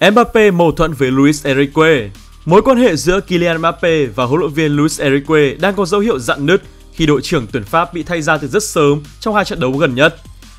Mbappe mâu thuẫn với Luis Enrique Mối quan hệ giữa Kylian Mbappe và huấn luyện viên Luis Enrique đang có dấu hiệu dạn nứt khi đội trưởng tuyển Pháp bị thay ra từ rất sớm trong hai trận đấu gần nhất.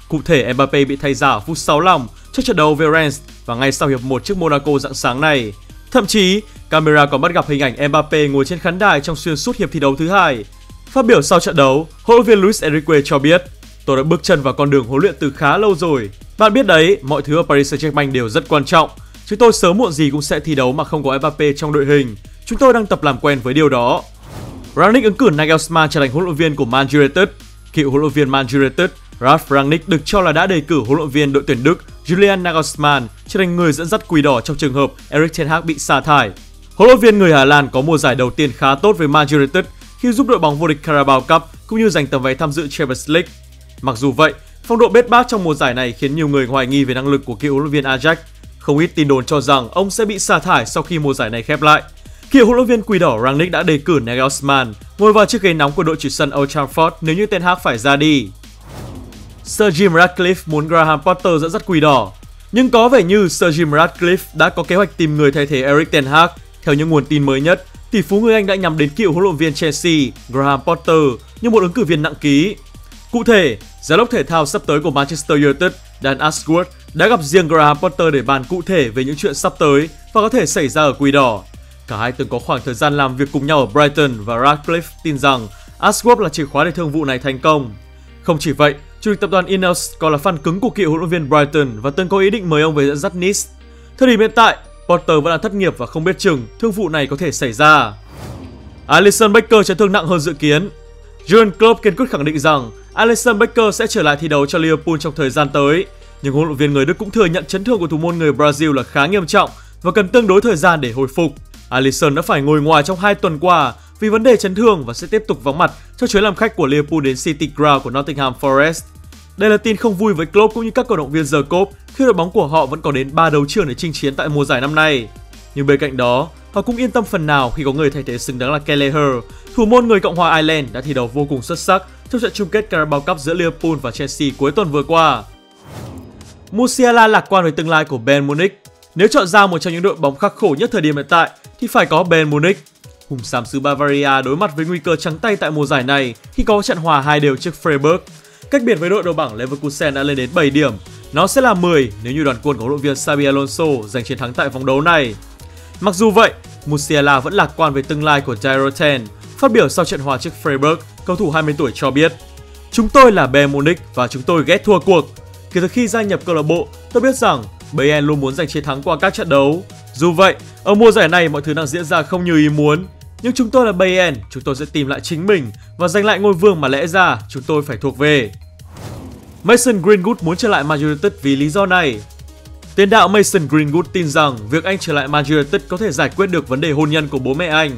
Cụ thể, Mbappe bị thay ra ở phút 65 trước trận đấu với Rennes và ngay sau hiệp 1 trước Monaco dạng sáng này. Thậm chí, camera còn bắt gặp hình ảnh Mbappe ngồi trên khán đài trong xuyên suốt hiệp thi đấu thứ hai. Phát biểu sau trận đấu, huấn luyện viên Luis Enrique cho biết Tôi đã bước chân vào con đường huấn luyện từ khá lâu rồi. Bạn biết đấy, mọi thứ ở Paris Saint-Germain đều rất quan trọng. Chúng tôi sớm muộn gì cũng sẽ thi đấu mà không có Mbappe trong đội hình. Chúng tôi đang tập làm quen với điều đó. Rangnick ứng cử Nagelsmann trở thành huấn luyện viên của Man United. Cựu huấn luyện viên Man United Ralf Rangnick được cho là đã đề cử huấn luyện viên đội tuyển Đức Julian Nagelsmann trở thành người dẫn dắt quỷ đỏ trong trường hợp Erik ten Hag bị sa thải. Huấn luyện viên người Hà Lan có mùa giải đầu tiên khá tốt với Man United khi giúp đội bóng vô địch Carabao Cup cũng như giành tấm vé tham dự Champions League. Mặc dù vậy, phong độ bết bát trong mùa giải này khiến nhiều người hoài nghi về năng lực của cựu huấn luyện viên Ajax. Không ít tin đồn cho rằng ông sẽ bị sa thải sau khi mùa giải này khép lại. Cựu huấn luyện viên quỷ đỏ Rangnick đã đề cử Nagelsmann ngồi vào chiếc ghế nóng của đội chủ sân Old Trafford nếu như Ten Hag phải ra đi. Sir Jim Ratcliffe muốn Graham Potter dẫn dắt quỷ đỏ, nhưng có vẻ như Sir Jim Ratcliffe đã có kế hoạch tìm người thay thế Eric Ten Hag. Theo những nguồn tin mới nhất, tỷ phú người Anh đã nhắm đến cựu huấn luyện viên Chelsea Graham Potter như một ứng cử viên nặng ký. Cụ thể, giám đốc thể thao sắp tới của Manchester United Dan Ashworth đã gặp riêng Graham Potter để bàn cụ thể về những chuyện sắp tới và có thể xảy ra ở Quỷ Đỏ. Cả hai từng có khoảng thời gian làm việc cùng nhau ở Brighton và Radcliffe tin rằng Ashworth là chìa khóa để thương vụ này thành công. Không chỉ vậy, chủ tịch tập đoàn Ineos còn là fan cứng của cựu huấn luyện viên Brighton và từng có ý định mời ông về dẫn dắt Nice. Thời điểm hiện tại, Potter vẫn đang thất nghiệp và không biết chừng thương vụ này có thể xảy ra. Alisson Becker chấn thương nặng hơn dự kiến. Jurgen Klopp kiên quyết khẳng định rằng Alisson Becker sẽ trở lại thi đấu cho Liverpool trong thời gian tới. Nhưng huấn luyện viên người Đức cũng thừa nhận chấn thương của thủ môn người Brazil là khá nghiêm trọng và cần tương đối thời gian để hồi phục. Alisson đã phải ngồi ngoài trong 2 tuần qua vì vấn đề chấn thương và sẽ tiếp tục vắng mặt cho chuyến làm khách của Liverpool đến City Ground của Nottingham Forest. Đây là tin không vui với Klopp cũng như các cổ động viên giờ cốp khi đội bóng của họ vẫn có đến 3 đấu trường để chinh chiến tại mùa giải năm nay. Nhưng bên cạnh đó, họ cũng yên tâm phần nào khi có người thay thế xứng đáng là Kelleher, thủ môn người Cộng hòa Ireland đã thi đấu vô cùng xuất sắc trong trận chung kết Carabao Cup giữa Liverpool và Chelsea cuối tuần vừa qua. Musiala lạc quan về tương lai của Bayern Munich. Nếu chọn ra một trong những đội bóng khắc khổ nhất thời điểm hiện tại thì phải có Bayern Munich. Hùng xám xứ Bavaria đối mặt với nguy cơ trắng tay tại mùa giải này khi có trận hòa hai đều trước Freiburg. Cách biệt với đội đầu bảng Leverkusen đã lên đến 7 điểm. Nó sẽ là 10 nếu như đoàn quân của huấn luyện viên Xabi Alonso giành chiến thắng tại vòng đấu này. Mặc dù vậy, Musiala vẫn lạc quan về tương lai của Jairo Ten. Phát biểu sau trận hòa trước Freiburg, cầu thủ 20 tuổi cho biết Chúng tôi là Bayern Munich và chúng tôi ghét thua cuộc. Kể từ khi gia nhập câu lạc bộ, tôi biết rằng Bayern luôn muốn giành chiến thắng qua các trận đấu. Dù vậy, ở mùa giải này mọi thứ đang diễn ra không như ý muốn. Nhưng chúng tôi là Bayern, chúng tôi sẽ tìm lại chính mình và giành lại ngôi vương mà lẽ ra chúng tôi phải thuộc về. Mason Greenwood muốn trở lại Man United vì lý do này. Tiền đạo Mason Greenwood tin rằng việc anh trở lại Man United có thể giải quyết được vấn đề hôn nhân của bố mẹ anh.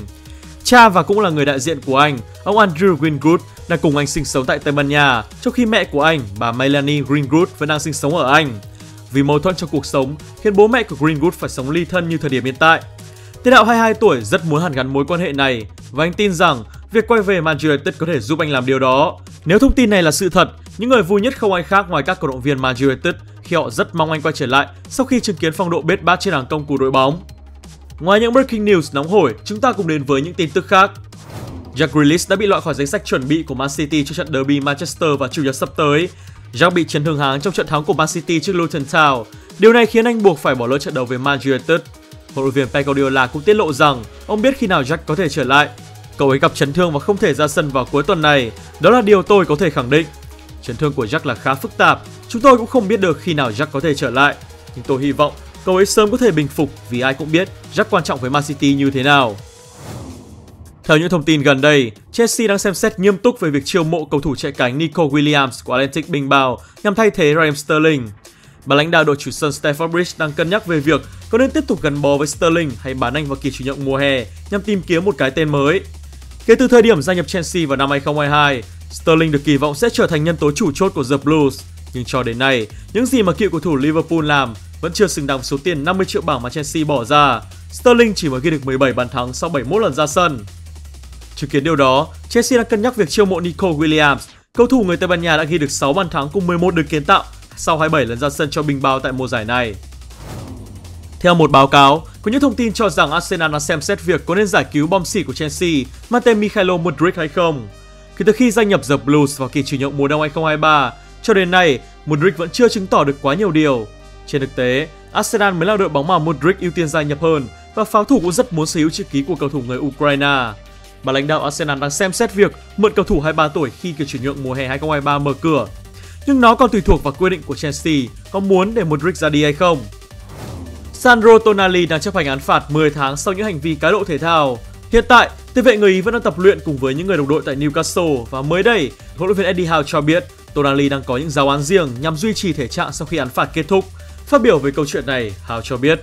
Cha và cũng là người đại diện của anh, ông Andrew Greenwood đang cùng anh sinh sống tại Tây Ban Nha, trong khi mẹ của anh, bà Melanie Greenwood vẫn đang sinh sống ở Anh. Vì mâu thuẫn trong cuộc sống khiến bố mẹ của Greenwood phải sống ly thân như thời điểm hiện tại. Tiền đạo 22 tuổi rất muốn hàn gắn mối quan hệ này và anh tin rằng việc quay về Man United có thể giúp anh làm điều đó. Nếu thông tin này là sự thật, những người vui nhất không ai khác ngoài các cổ động viên Man United khi họ rất mong anh quay trở lại sau khi chứng kiến phong độ bết bát trên hàng công của đội bóng. Ngoài những breaking news nóng hổi, chúng ta cùng đến với những tin tức khác. Jack Grealish đã bị loại khỏi danh sách chuẩn bị của Man City cho trận derby Manchester vào chủ nhật sắp tới. Jack bị chấn thương háng trong trận thắng của Man City trước Luton Town. Điều này khiến anh buộc phải bỏ lỡ trận đấu với Man United. Huấn luyện viên Pep Guardiola cũng tiết lộ rằng ông biết khi nào Jack có thể trở lại. Cậu ấy gặp chấn thương và không thể ra sân vào cuối tuần này. Đó là điều tôi có thể khẳng định. Chấn thương của Jack là khá phức tạp. Chúng tôi cũng không biết được khi nào Jack có thể trở lại. Nhưng tôi hy vọng cậu ấy sớm có thể bình phục vì ai cũng biết Jack quan trọng với Man City như thế nào. Theo những thông tin gần đây, Chelsea đang xem xét nghiêm túc về việc chiêu mộ cầu thủ chạy cánh Nico Williams của Atlantic Bilbao nhằm thay thế Raheem Sterling. Bà lãnh đạo đội chủ sân Stamford Bridge đang cân nhắc về việc có nên tiếp tục gắn bó với Sterling hay bán anh vào kỳ chuyển nhượng mùa hè nhằm tìm kiếm một cái tên mới. Kể từ thời điểm gia nhập Chelsea vào năm 2022, Sterling được kỳ vọng sẽ trở thành nhân tố chủ chốt của The Blues. Nhưng cho đến nay, những gì mà cựu cầu thủ Liverpool làm vẫn chưa xứng đáng số tiền 50 triệu bảng mà Chelsea bỏ ra. Sterling chỉ mới ghi được 17 bàn thắng sau 71 lần ra sân. Chứng kiến điều đó, Chelsea đang cân nhắc việc chiêu mộ Nico Williams. Cầu thủ người Tây Ban Nha đã ghi được 6 bàn thắng cùng 11 đường kiến tạo sau 27 lần ra sân cho Bình Bao tại mùa giải này. Theo một báo cáo, có những thông tin cho rằng Arsenal đang xem xét việc có nên giải cứu bom xỉ của Chelsea mang tên Mikhailo mudrik hay không. Kể từ khi gia nhập The Blues vào kỳ chuyển nhượng mùa đông 2023, cho đến nay, mudrik vẫn chưa chứng tỏ được quá nhiều điều. Trên thực tế, Arsenal mới là đội bóng mà mudrik ưu tiên gia nhập hơn và pháo thủ cũng rất muốn sở hữu chữ ký của cầu thủ người Ukraine. Bà lãnh đạo Arsenal đang xem xét việc mượn cầu thủ 23 tuổi khi kỳ chuyển nhượng mùa hè 2023 mở cửa. Nhưng nó còn tùy thuộc vào quyết định của Chelsea có muốn để Modric ra đi hay không. Sandro Tonali đang chấp hành án phạt 10 tháng sau những hành vi cá độ thể thao. Hiện tại, tiền vệ người Ý vẫn đang tập luyện cùng với những người đồng đội tại Newcastle và mới đây, huấn luyện viên Eddie Howe cho biết Tonali đang có những giáo án riêng nhằm duy trì thể trạng sau khi án phạt kết thúc. Phát biểu về câu chuyện này, Howe cho biết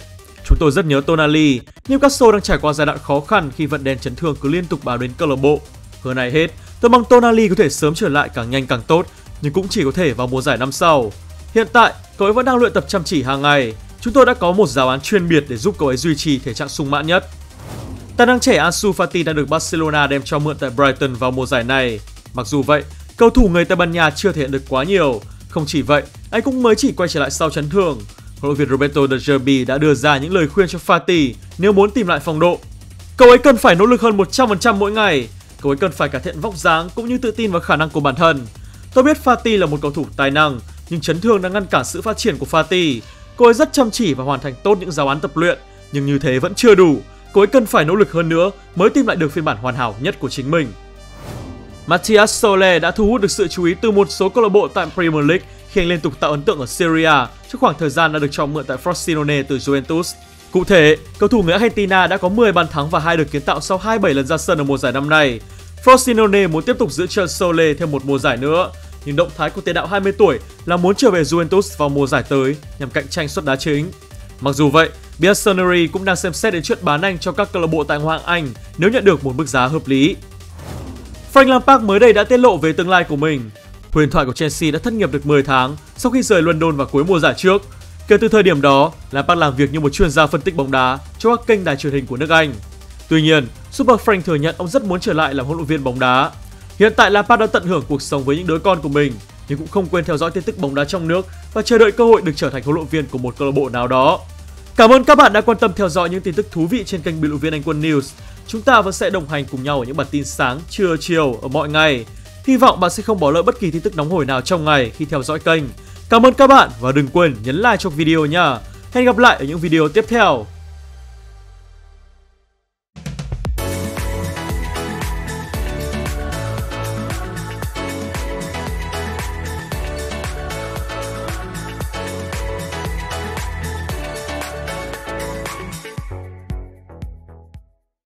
Chúng tôi rất nhớ Tonali, Newcastle đang trải qua giai đoạn khó khăn khi vận đen chấn thương cứ liên tục báo đến câu lạc bộ. Hơn này hết, tôi mong Tonali có thể sớm trở lại càng nhanh càng tốt, nhưng cũng chỉ có thể vào mùa giải năm sau. Hiện tại, cậu ấy vẫn đang luyện tập chăm chỉ hàng ngày. Chúng tôi đã có một giáo án chuyên biệt để giúp cậu ấy duy trì thể trạng sung mãn nhất. Tài năng trẻ Ansu Fati đã được Barcelona đem cho mượn tại Brighton vào mùa giải này. Mặc dù vậy, cầu thủ người Tây Ban Nha chưa thể hiện được quá nhiều. Không chỉ vậy, anh cũng mới chỉ quay trở lại sau chấn thương. Huấn luyện viên Roberto De Zerbi đã đưa ra những lời khuyên cho Fati nếu muốn tìm lại phong độ. Cậu ấy cần phải nỗ lực hơn 100% mỗi ngày. Cậu ấy cần phải cải thiện vóc dáng cũng như tự tin vào khả năng của bản thân. Tôi biết Fati là một cầu thủ tài năng, nhưng chấn thương đang ngăn cản sự phát triển của Fati. Cô ấy rất chăm chỉ và hoàn thành tốt những giáo án tập luyện, nhưng như thế vẫn chưa đủ. Cô ấy cần phải nỗ lực hơn nữa mới tìm lại được phiên bản hoàn hảo nhất của chính mình. Matias Sole đã thu hút được sự chú ý từ một số câu lạc bộ tại Premier League khi anh liên tục tạo ấn tượng ở Syria trong khoảng thời gian đã được cho mượn tại Frosinone từ Juventus. Cụ thể, cầu thủ người Argentina đã có 10 bàn thắng và hai được kiến tạo sau 27 lần ra sân ở mùa giải năm nay. Frosinone muốn tiếp tục giữ chân Sole thêm một mùa giải nữa, nhưng động thái của tiền đạo 20 tuổi là muốn trở về Juventus vào mùa giải tới nhằm cạnh tranh suất đá chính. Mặc dù vậy, Biasoneri cũng đang xem xét đến chuyện bán anh cho các câu lạc bộ tại Hoàng Anh nếu nhận được một mức giá hợp lý. Frank Lampard mới đây đã tiết lộ về tương lai của mình. Huyền thoại của Chelsea đã thất nghiệp được 10 tháng sau khi rời London vào cuối mùa giải trước. Kể từ thời điểm đó, Lampard làm việc như một chuyên gia phân tích bóng đá cho các kênh đài truyền hình của nước Anh. Tuy nhiên, Super Frank thừa nhận ông rất muốn trở lại làm huấn luyện viên bóng đá. Hiện tại Lampard đã tận hưởng cuộc sống với những đứa con của mình, nhưng cũng không quên theo dõi tin tức bóng đá trong nước và chờ đợi cơ hội được trở thành huấn luyện viên của một câu lạc bộ nào đó. Cảm ơn các bạn đã quan tâm theo dõi những tin tức thú vị trên kênh Bình luận viên Anh Quân News. Chúng ta vẫn sẽ đồng hành cùng nhau ở những bản tin sáng, trưa, chiều ở mọi ngày. Hy vọng bạn sẽ không bỏ lỡ bất kỳ tin tức nóng hổi nào trong ngày khi theo dõi kênh. Cảm ơn các bạn và đừng quên nhấn like cho video nha. Hẹn gặp lại ở những video tiếp theo.